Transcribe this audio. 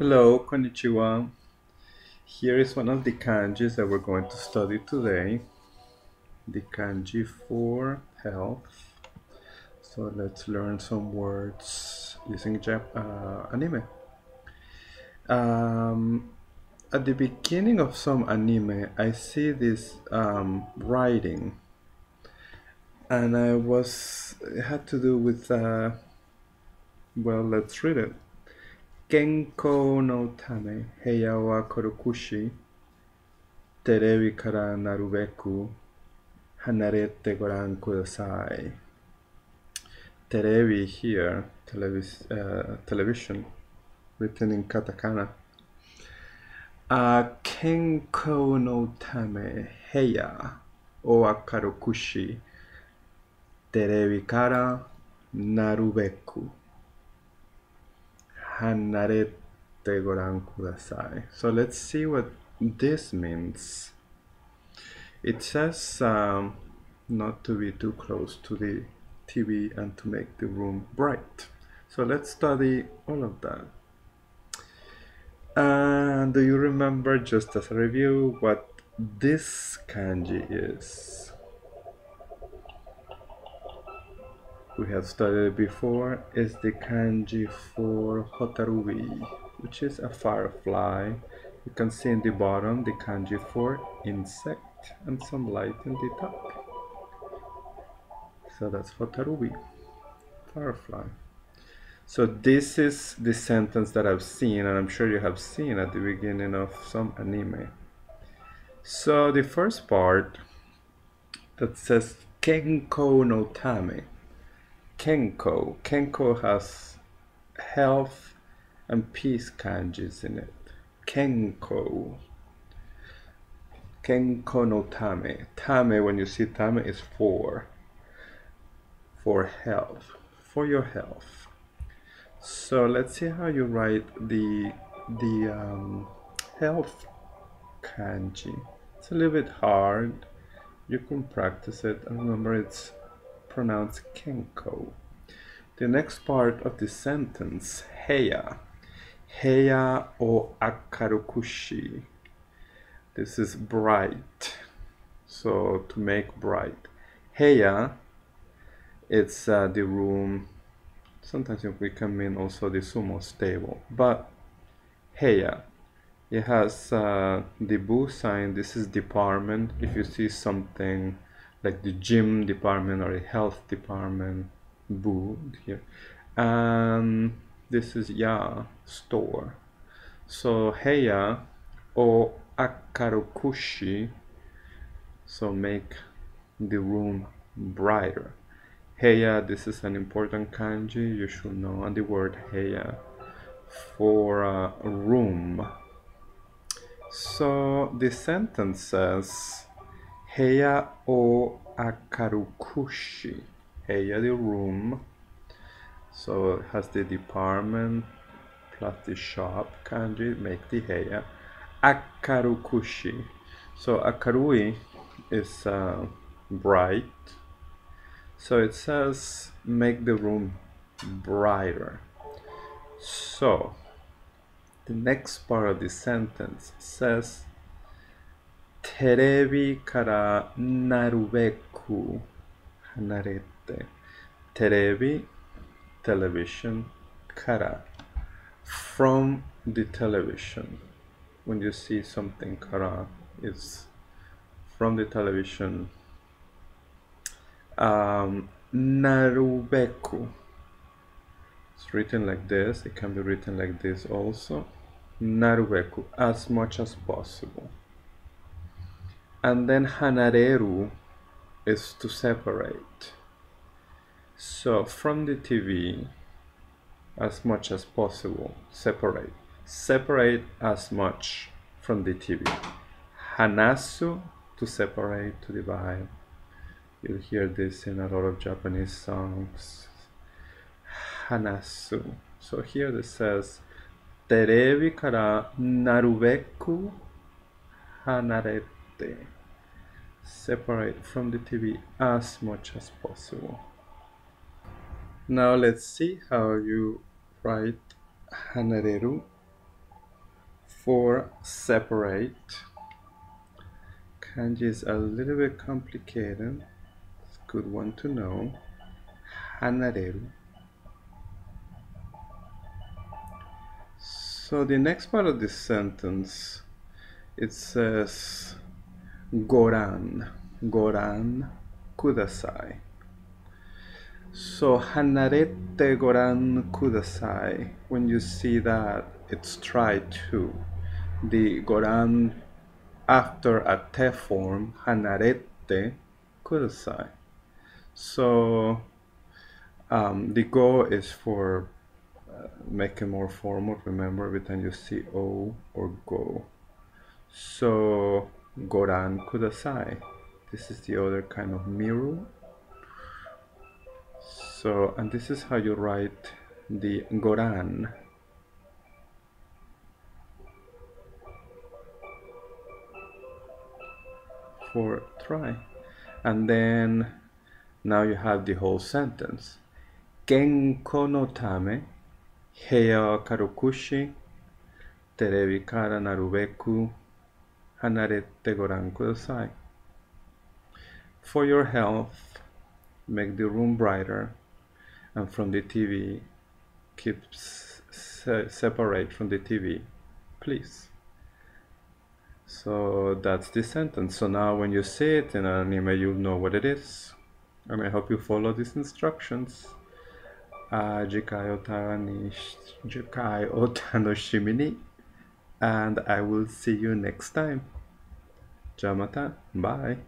Hello, konnichiwa. Here is one of the kanjis that we're going to study today. The kanji for health. So let's learn some words using Jap- uh, anime. Um, at the beginning of some anime, I see this um, writing, and I was it had to do with uh, well, let's read it. genko no tane he awa korokushi te kara naru beku hanare goran kudasai te here televis uh, television written in katakana. A kenko no tame heya o akarokushi te kara naru beku goran kudasai. So let's see what this means. It says um, not to be too close to the TV and to make the room bright. So let's study all of that. And do you remember, just as a review, what this kanji is? We have studied before. Is the kanji for hotarubi, which is a firefly. You can see in the bottom the kanji for insect and some light in the top. So that's hotarubi, firefly. So this is the sentence that I've seen, and I'm sure you have seen at the beginning of some anime. So the first part that says Kenko no Tame. Kenko. Kenko has health and peace kanjis in it. Kenko. Kenko no Tame. Tame, when you see Tame, is for. For health. For your health. So let's see how you write the the um, health kanji. It's a little bit hard. You can practice it and remember it's pronounced kenko. The next part of the sentence, heya. Heya o akarukushi. This is bright. So to make bright. Heya, it's uh, the room sometimes we can mean also the sumo stable but heya it has uh, the bu sign this is department if you see something like the gym department or the health department bu here. And this is ya store. So heya o akarukushi so make the room brighter. Heya, this is an important kanji. You should know, and the word heya for a room. So the sentence says Heya o akarukushi. Heya, the room. So it has the department plus the shop kanji, make the heya. Akarukushi. So akarui is uh, bright so it says make the room brighter. So the next part of the sentence says terebi kara narubeku hanarete. Terebi, television, kara, from the television. When you see something kara, it's from the television um, Narubeku. It's written like this. It can be written like this also. Narubeku, as much as possible. And then Hanareru is to separate. So from the TV, as much as possible, separate. Separate as much from the TV. Hanasu, to separate, to divide. You'll hear this in a lot of Japanese songs. Hanasu. So here it says, Terebi kara narubeku Separate from the TV as much as possible. Now let's see how you write hanareru For separate, kanji is a little bit complicated. It's a good one to know. Hanareru. So the next part of this sentence, it says Goran, Goran kudasai. So hanarete goran kudasai. When you see that, it's try to. The goran after a te form, hanarete kudasai. So um, the go is for uh, make it more formal. Remember, every time you see o or go. So goran kudasai. This is the other kind of mirror. So, and this is how you write the Goran. For try. And then now you have the whole sentence. Genko no tame, heya karukushi karokushi, terebi kara narubeku, hanarete goran kudasai. For your health, make the room brighter, and from the TV, keep se separate from the TV, please. So that's the sentence. So now when you see it in an anime, you'll know what it is. I hope you follow these instructions. Uh, jikai o tanoshimi and I will see you next time. Jamata, bye.